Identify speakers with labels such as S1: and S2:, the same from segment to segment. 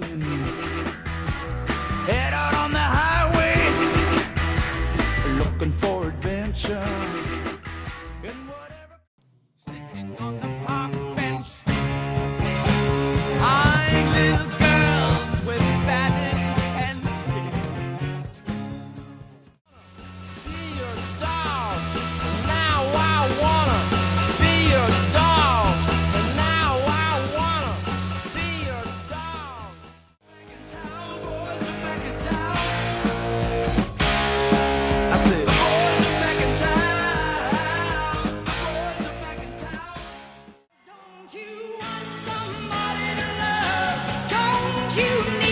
S1: running.
S2: you need.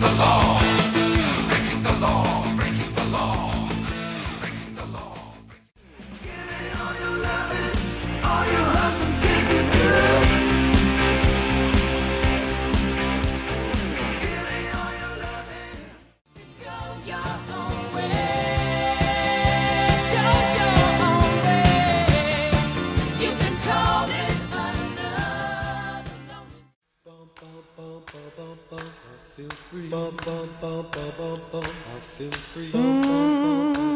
S1: the law. I feel free. Bum, bum, bum, bum, bum, bum. I feel free. Bum, bum, bum, bum.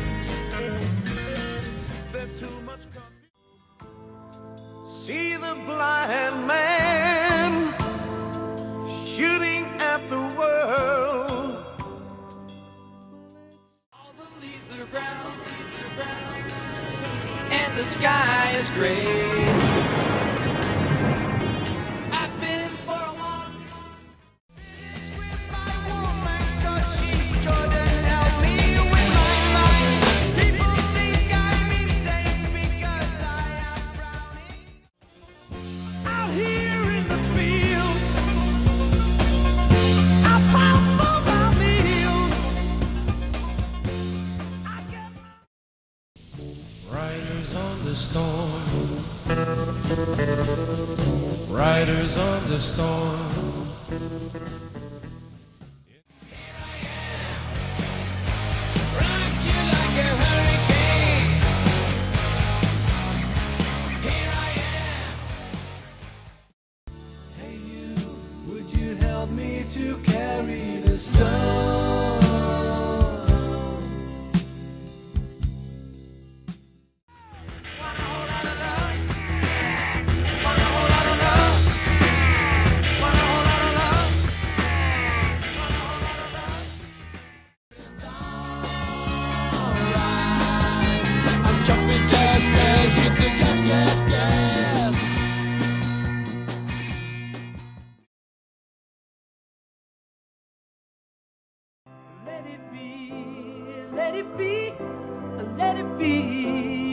S1: blind man shooting at the world. All the leaves are brown, leaves are brown, and the sky is gray.
S3: Riders on the storm. Riders on the storm.
S1: Hey you, would you help me to carry the love?
S4: Let it be, let it be, let it be,